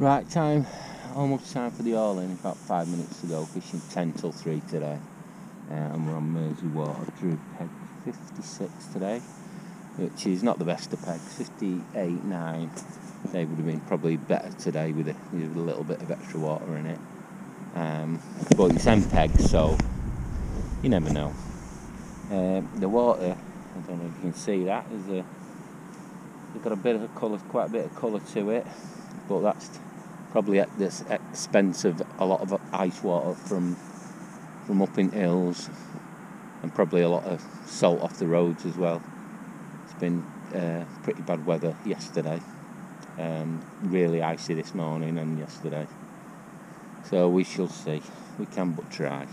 Right, time, almost time for the all in, about five minutes to go, fishing 10 till 3 today. Uh, and we're on Mersey Water, drew peg 56 today, which is not the best of pegs, 58, 9. They would have been probably better today with a, with a little bit of extra water in it. Um, but it's end pegs, so you never know. Uh, the water, I don't know if you can see that, is a, it's got a bit of colour, quite a bit of colour to it, but that's probably at the expense of a lot of ice water from from up in hills and probably a lot of salt off the roads as well. It's been uh, pretty bad weather yesterday, um, really icy this morning and yesterday. So we shall see. We can but try.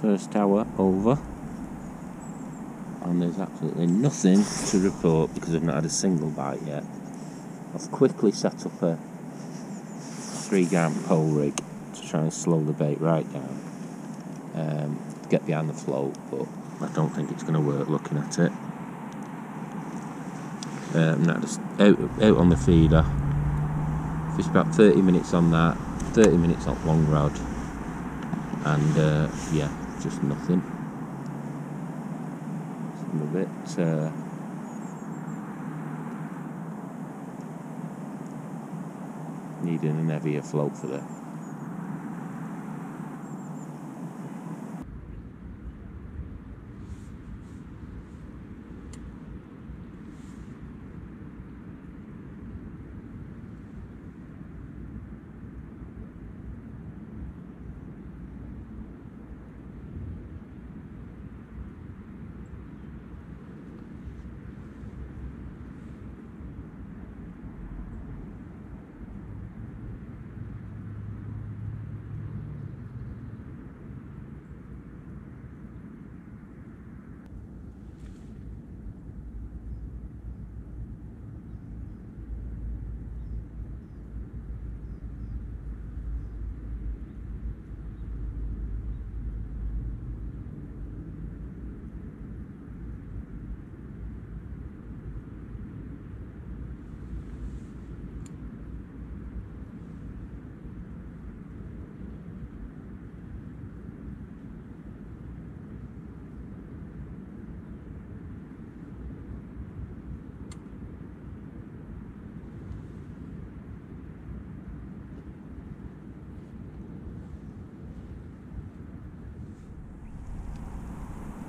First hour over, and there's absolutely nothing to report because I've not had a single bite yet. I've quickly set up a three gram pole rig to try and slow the bait right down, um, get behind the float, but I don't think it's going to work looking at it. Um, now just out, out on the feeder, fish about 30 minutes on that, 30 minutes on long rod. And uh, yeah, just nothing. I'm a bit. Uh, needing an heavier float for that.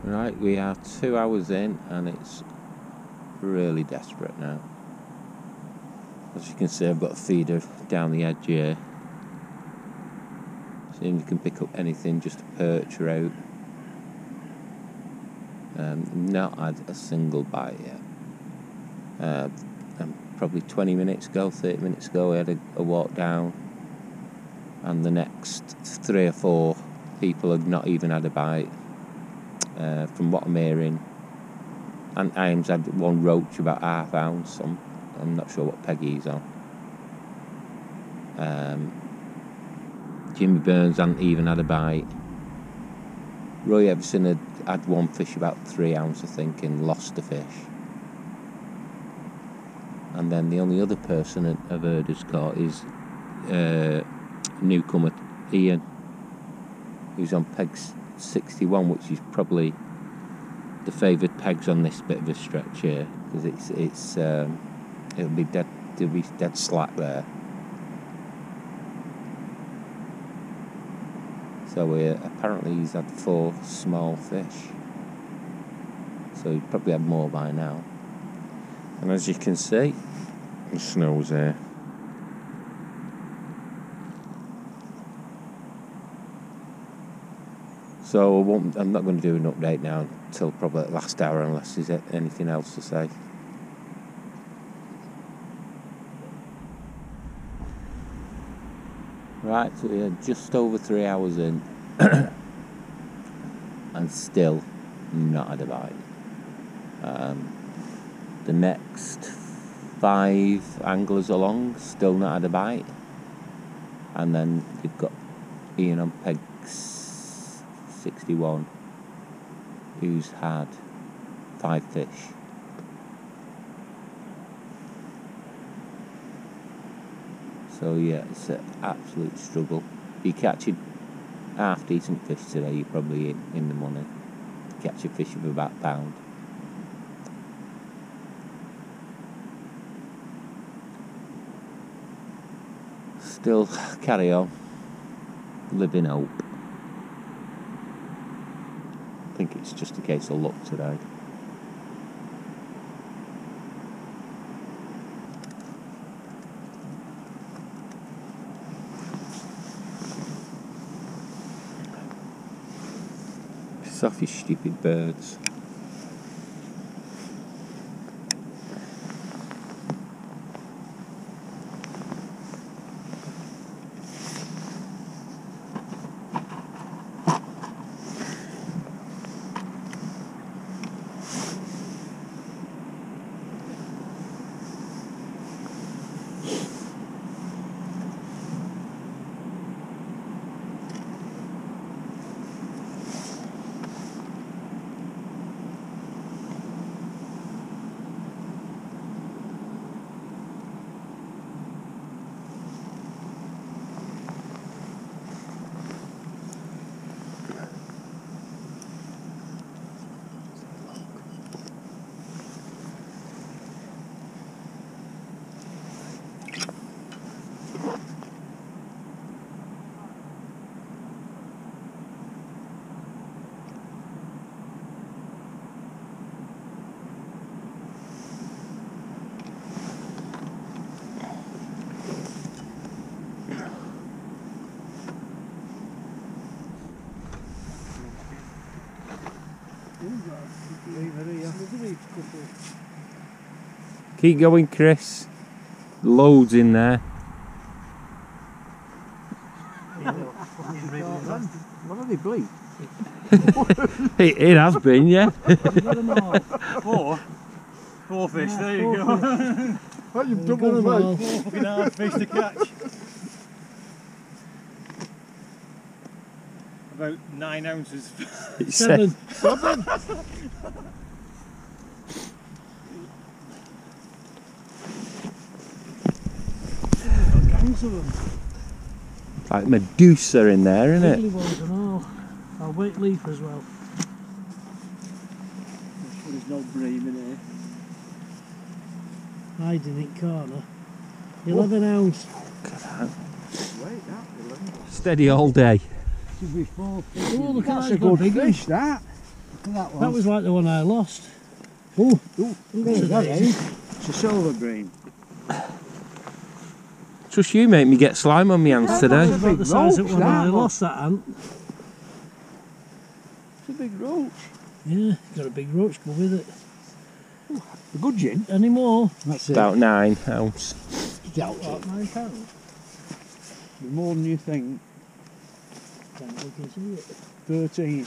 Right, we are two hours in and it's really desperate now. As you can see, I've got a feeder down the edge here. See if you can pick up anything, just a perch or out. Um, not had a single bite yet. Uh, probably 20 minutes ago, 30 minutes ago, we had a, a walk down, and the next three or four people had not even had a bite uh, from what I'm hearing. And Ames had one roach about half ounce. I'm, I'm not sure what Peggy's on. Um, Jimmy Burns hadn't even had a bite. Roy Everson had had one fish about three ounce, I think, and lost the fish. And then the only other person I've heard has caught is uh, newcomer Ian, who's on pegs 61, which is probably the favoured pegs on this bit of a stretch here. because it's it's um, it'll be dead it'll be dead slack there. So we apparently he's had four small fish. So he probably had more by now. And as you can see, the snow's there. So I I'm not going to do an update now until probably the last hour unless there's anything else to say. Right, so we're just over three hours in and still not had a bite. Um, the next five anglers along still not had a bite. And then you've got Ian on peg s- 61 who's had five fish. So yeah, it's an absolute struggle. If you catch a half decent fish today, you're probably in, in the money. Catch a fish of about a pound. Still carry on. living hope. I think it's just a case of luck today. You stupid birds. Keep going, Chris. Loads in there. What are they bleak? It, it has been, yeah. Four? Four fish, there you go. Oh, you've Got doubled 'em all. me. Four fucking hard fish to catch. About nine ounces. It said- Seven. Gangs of them. like Medusa in there, isn't Wiggly it? ones and all. I'll wait leaf as well. There's no bream in here. Hiding in corner. 11 ounce. Wait, that Steady all day. should be four fish. Oh, look at that, a good big fish, that. Look at that one. That was like the one I lost. Oh, oh, look That's at that? It's a silver bream. Trust you make me get slime on my hands That today. was about the size of roach, one that I lost that ant. It's a big roach. Yeah, got a big roach go with it. A good gin. Any more? That's it. About nine ounce. About it. nine pounds. Be more than you think. Can't look it. 13.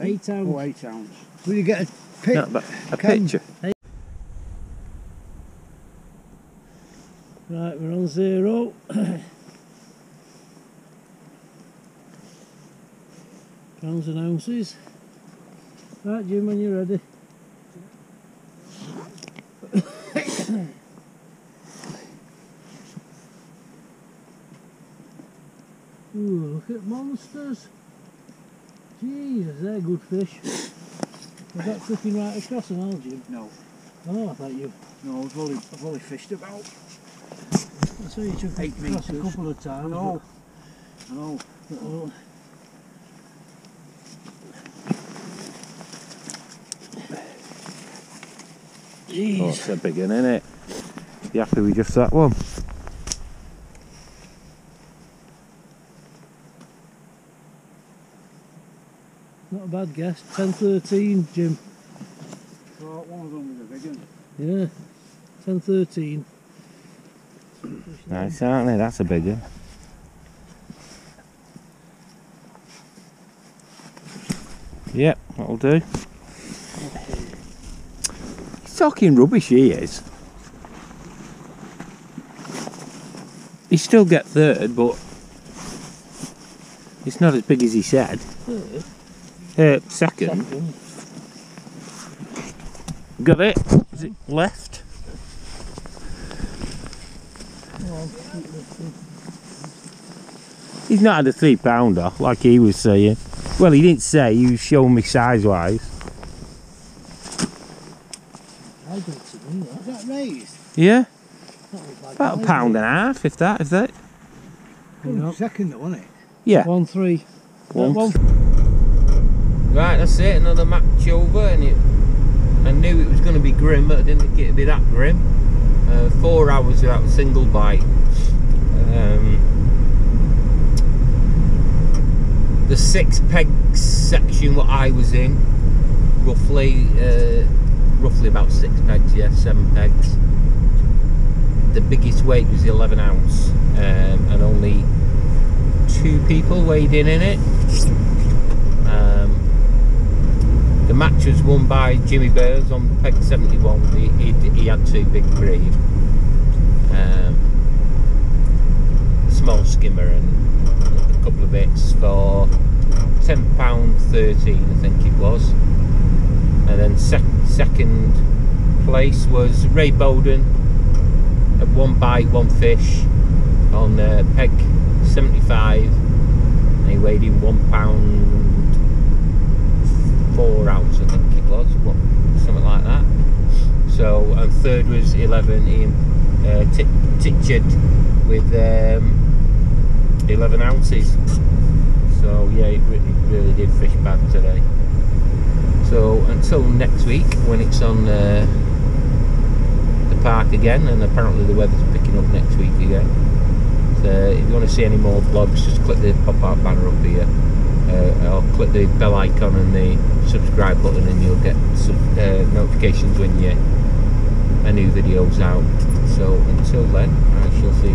Eight ounce. Oh, 8 ounce. Will you get a pic? No, but a Can- picture. Right, we're on zero. Pounds and ounces. Right, Jim, when you're ready. Ooh, look at monsters. Jesus, they're good fish. Is that flipping right across all, Jim? No. Oh, I thought you. No, I've only, I've only fished about. I saw you took Eight it across a couple of times. know. I know. but- but, oh, Oh, Jeez. it's a big one, isn't it? You happy with just that one? Not a bad guess. 10 13, Jim. So one of them was a big one. Yeah. 10 13. Nice, aren't they? That's a big one. Yep, that'll do. He's talking rubbish, he is. He still get third, but it's not as big as he said. Uh, second. Second. Got it? Is it left? Oh, He's not had a three pounder like he was saying. Well, he didn't say. He was showing me size wise. I don't see me that. Is that raised? Yeah, That looked like about a pound and a half, if that, if that. You know. Second though, wasn't it? Yeah. One three. One. One. Right, that's it. Another match over, and it, I knew it was going to be grim, but I didn't think it'd be that grim. Uh, four hours without a single bite. Um, the six pegs section what I was in, roughly, uh, roughly about six pegs, yeah, seven pegs. The biggest weight was 11 ounce, um, and only two people weighed in in it. The match was won by Jimmy Burns on peg 71. He, he, he had two big bream. Um, small skimmer and a couple of bits for £10.13 I think it was. And then sec- second place was Ray Bowden at one bite, one fish on uh, peg 75 and he weighed in one pound four ounce I think it was what, something like that. So and third was 11 Ian uh, Titchard with um, 11 ounces. So yeah it, re- it really did fish bad today. So until next week when it's on uh, the park again and apparently the weather's picking up next week again. So if you want to see any more vlogs just click the pop-up banner up here. Uh, or click the bell icon and the subscribe button and you'll get sub- uh, notifications when you a new video's out. So until then I shall see